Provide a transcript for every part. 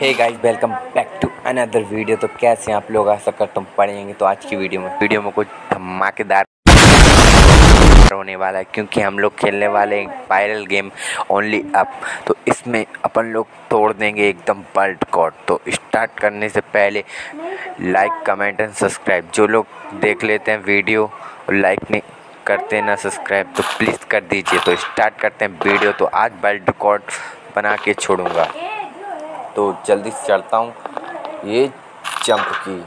Hey guys welcome back to another video तो कैसे आप लोग? आशा करता हूँ पढ़ेंगे तो आज की वीडियो में वीडियो में कुछ धमाकेदार होने वाला है, क्योंकि हम लोग खेलने वाले वायरल गेम ओनली अप तो इसमें अपन लोग तोड़ देंगे एकदम वर्ल्ड रिकॉर्ड तो स्टार्ट करने से पहले लाइक कमेंट एंड सब्सक्राइब जो लोग देख लेते हैं वीडियो लाइक नहीं करते ना सब्सक्राइब तो प्लीज़ कर दीजिए। तो स्टार्ट करते हैं वीडियो तो आज वर्ल्ड रिकॉर्ड बना के छोड़ूँगा। तो जल्दी से चलता हूँ। ये जंप की,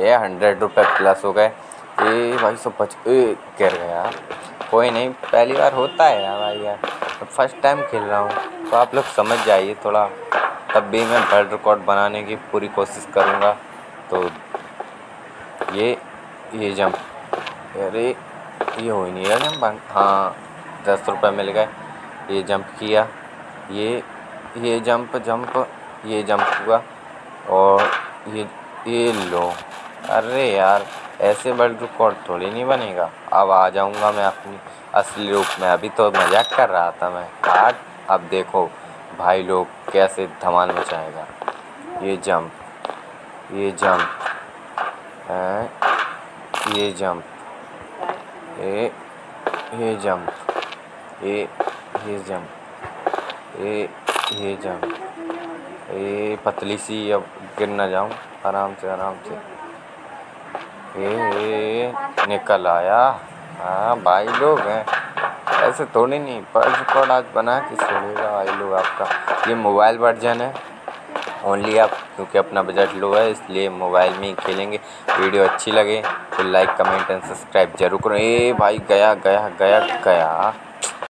ये हंड्रेड रुपये प्लस हो गए। ये भाई सब बच गिर गया कोई नहीं, पहली बार होता है यार भाई यार। तो फ़र्स्ट टाइम खेल रहा हूँ तो आप लोग समझ जाइए थोड़ा। तब भी मैं वर्ल्ड रिकॉर्ड बनाने की पूरी कोशिश करूँगा। तो ये ये जंप अरे, ये हो ही नहीं रहा जंप हाँ दस रुपये मिल गए। ये जंप किया। ये ये जंप जंप ये जंप हुआ और ये ये लो। अरे यार, ऐसे वर्ल्ड रिकॉर्ड थोड़ी नहीं बनेगा। अब आ जाऊँगा मैं अपनी असली रूप में। अभी तो मज़ाक कर रहा था मैं। काट अब देखो, भाई लोग कैसे धमाल मचाएगा। ये जंप ये जंप ये जंप ये ये जंप ये ये जंप ये ये जंप ये पतली सी अब गिर ना जाऊँ, आराम से आराम से। ये निकल आया। हाँ भाई लोग हैं। ऐसे थोड़ी नहीं पर्स रिकॉर्ड आज बना के छोड़ेगा भाई लोग आपका। ये मोबाइल वर्जन है। ओनली आप, क्योंकि अपना बजट लो है, इसलिए मोबाइल में ही खेलेंगे। वीडियो अच्छी लगे तो लाइक, कमेंट एंड सब्सक्राइब ज़रूर करो। ए, भाई, गया गया गया गया।